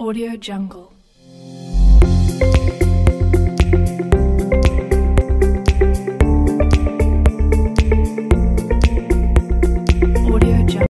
Audio Jungle.